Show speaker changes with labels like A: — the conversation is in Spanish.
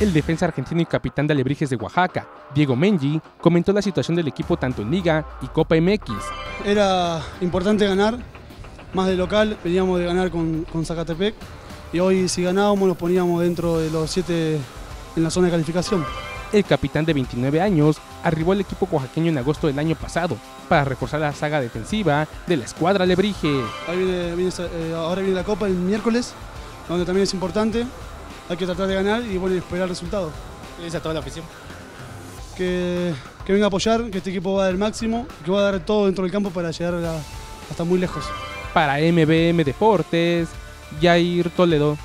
A: El defensa argentino y capitán de Alebrijes de Oaxaca, Diego Mengi, comentó la situación del equipo tanto en Liga y Copa MX.
B: Era importante ganar, más de local, veníamos de ganar con, con Zacatepec y hoy si ganábamos nos poníamos dentro de los siete en la zona de calificación.
A: El capitán de 29 años arribó al equipo oaxaqueño en agosto del año pasado para reforzar la saga defensiva de la escuadra Alebrije.
B: Ahí viene- viene esa- eh, ahora viene la Copa el miércoles, donde también es importante, hay que tratar de ganar y bueno, esperar resultados.
C: ¿Qué le dice a toda la afición?
B: Que, que venga a apoyar, que este equipo va a dar el máximo, que va a dar todo dentro del campo para llegar a- hasta muy lejos.
A: Para MBM Deportes, Jair Toledo.